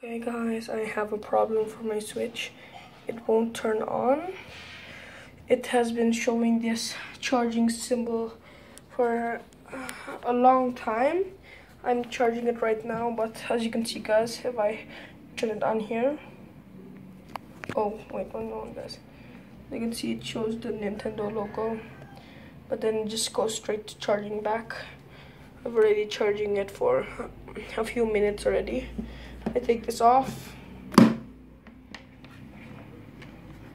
Okay guys, I have a problem for my switch. It won't turn on. It has been showing this charging symbol for uh, a long time. I'm charging it right now, but as you can see guys, if I turn it on here. Oh, wait, one more guys. You can see it shows the Nintendo logo, but then it just goes straight to charging back. I've already charging it for a few minutes already. I take this off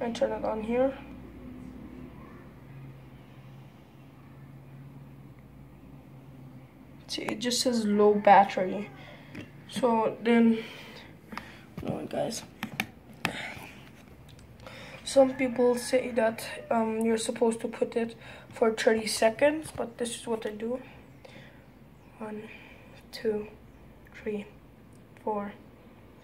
and turn it on here. See, it just says low battery. So then, no guys. Some people say that um, you're supposed to put it for 30 seconds, but this is what I do. One, two, three four,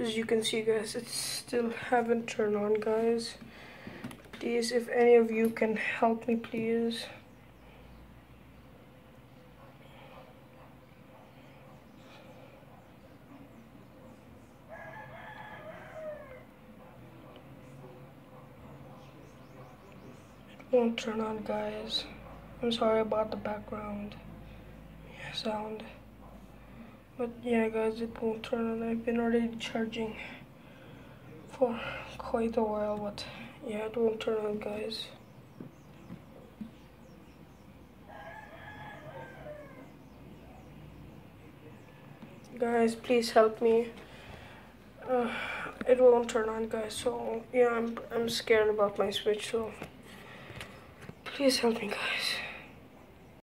as you can see guys it still haven't turned on guys. Please if any of you can help me please. It won't turn on guys. I'm sorry about the background sound but yeah guys it won't turn on. I've been already charging for quite a while but yeah it won't turn on guys. Guys please help me. Uh, it won't turn on guys so yeah I'm, I'm scared about my switch so please help me guys